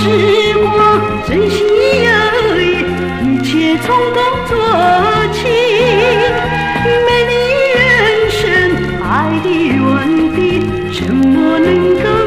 时光真心有意一切从头做起美丽人生爱的原地什么能够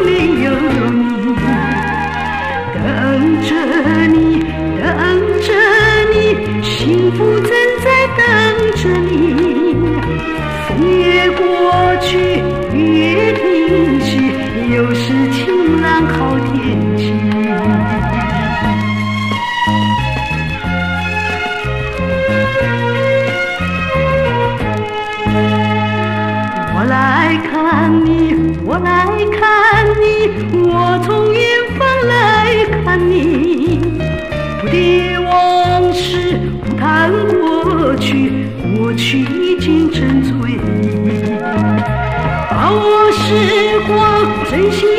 Sensation.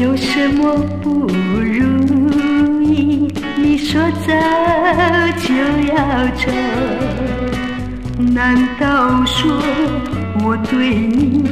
有什么不如意？你说走就要走难道说我对你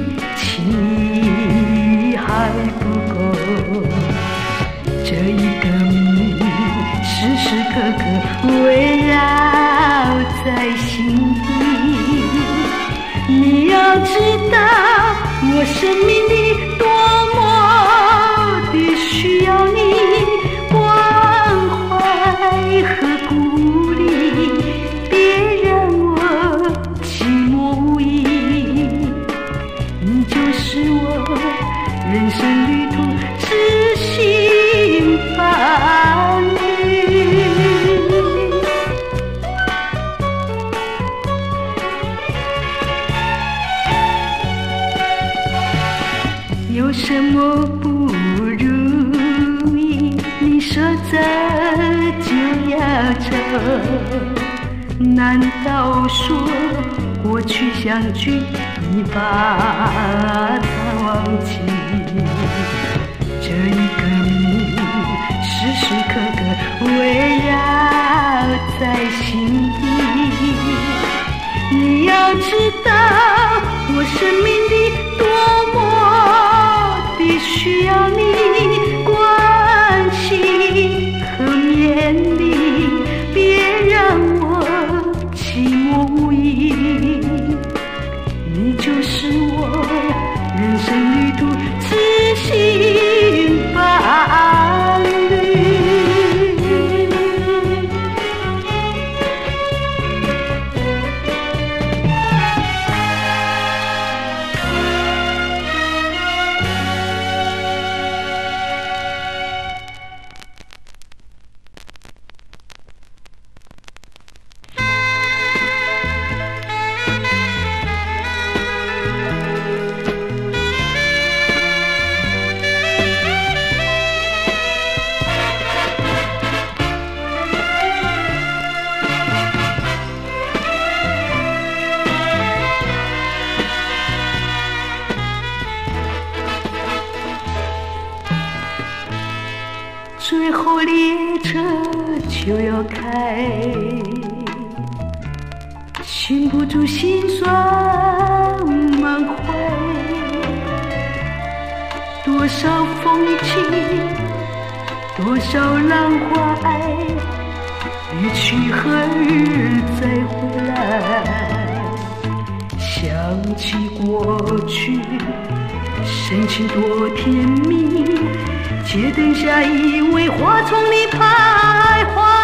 将军，你把他忘记，这一个你时时刻刻围绕在心底，你要知道。后列车就要开，禁不住心酸满怀。多少风景，多少浪花爱，一去何日再回来？想起过去，深情多甜蜜。且等下，一位花丛里徘徊。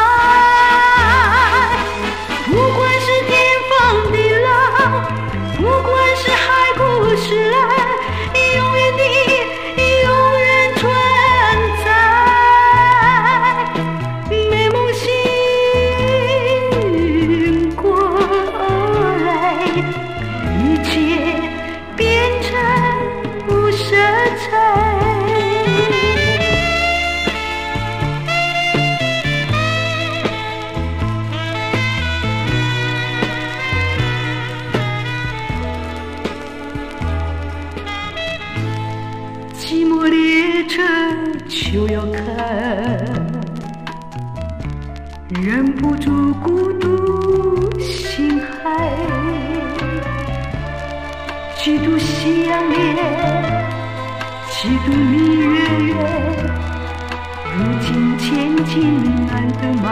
如今千金难得买。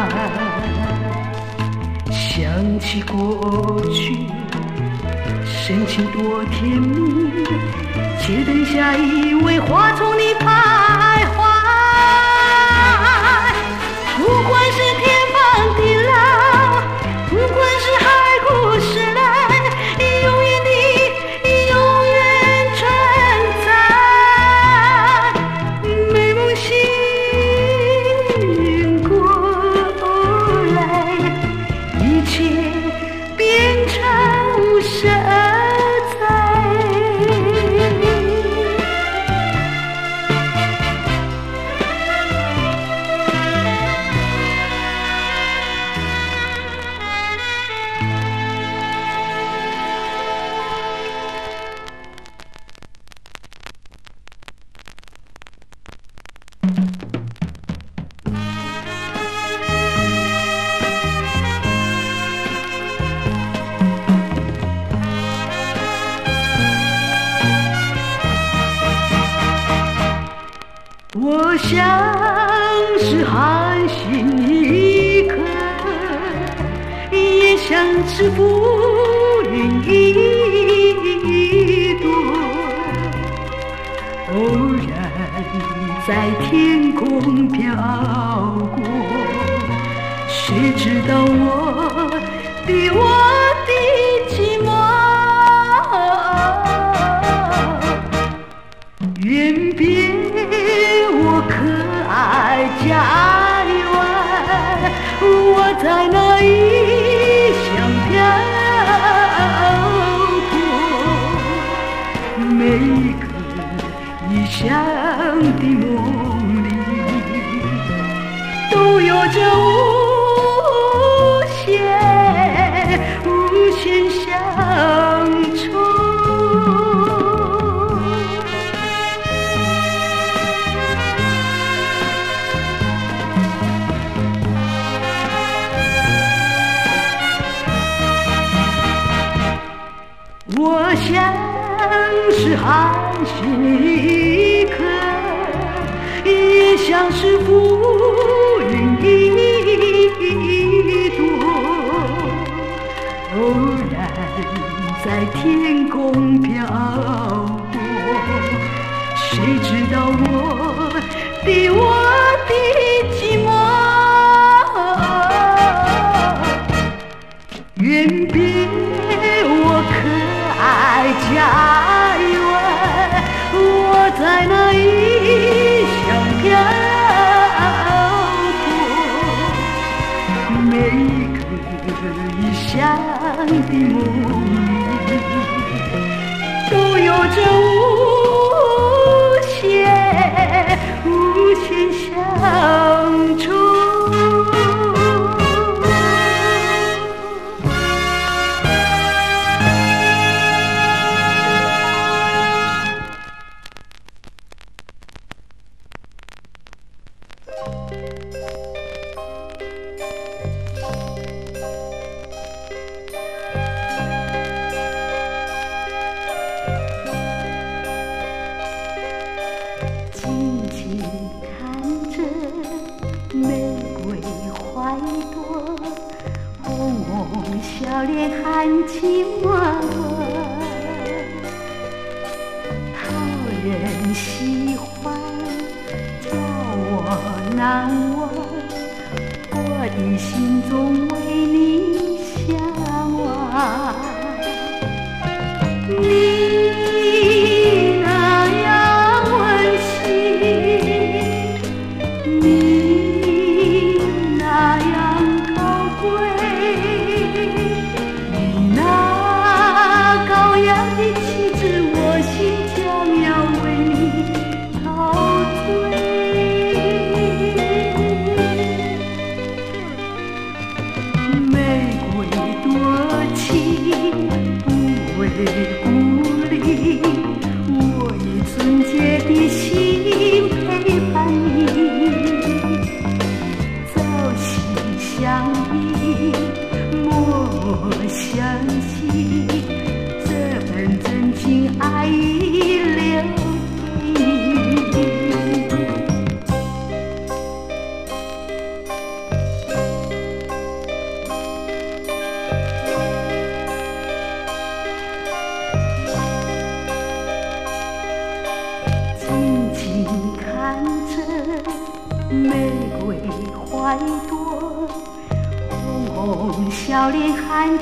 想起过去，深情多甜蜜。街灯下，一位花丛里徘徊。不管是像是寒心一颗，也像是浮云一朵，偶然在天空飘过，谁知道我的我乡漂泊，每个异乡的梦里，都有着无限乡笑脸含情脉讨人喜欢，叫我难忘。我的心中为你向往，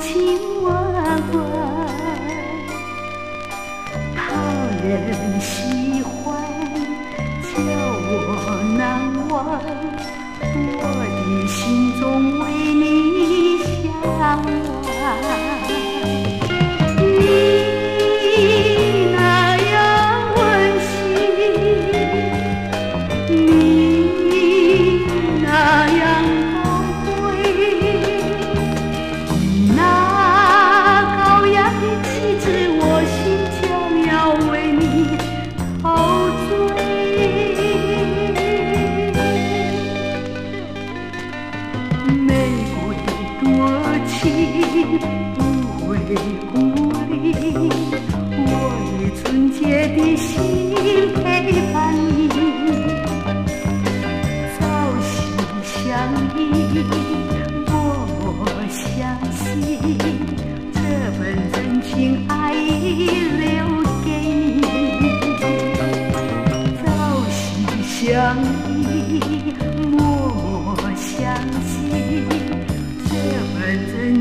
情万贯，讨人喜欢，叫我难忘。我的心中为你向往。不会孤立，我以纯洁的心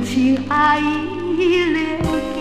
情爱已留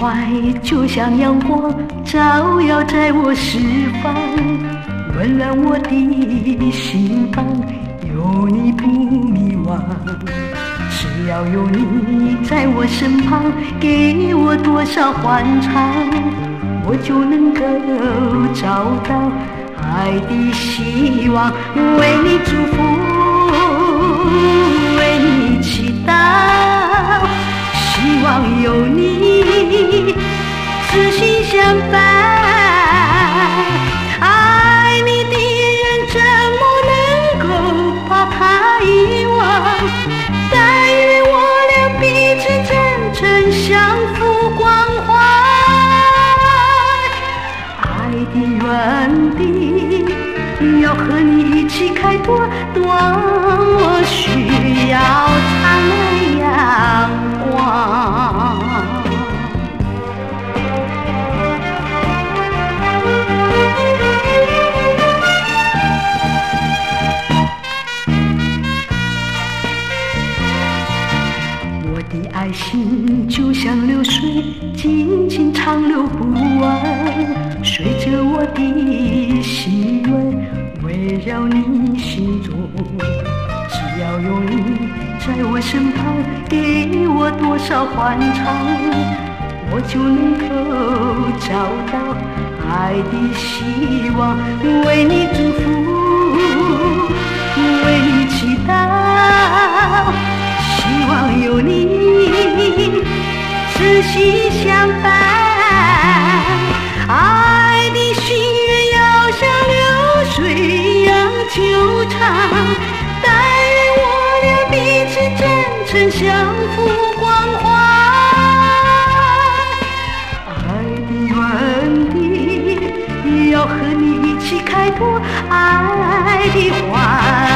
怀就像阳光，照耀在我四方，温暖我的心房，有你不迷惘。只要有你在我身旁，给我多少欢畅，我就能够找到爱的希望，为你祝福，为你祈祷。望有你痴心相伴，爱你的人怎么能够把他遗忘？但愿我俩彼此真诚相互关怀，爱的园地要和你一起开拓多，么需要灿烂就像流水，静静长流不完，随着我的心愿，围绕你心中。只要有你在我身旁，给我多少欢畅，我就能够找到爱的希望，为你祝福，为你祈祷，希望有你仔细相伴，爱的心愿要像流水一样久长。但愿我俩彼此真诚相互关怀，爱的原地要和你一起开拓。爱的花。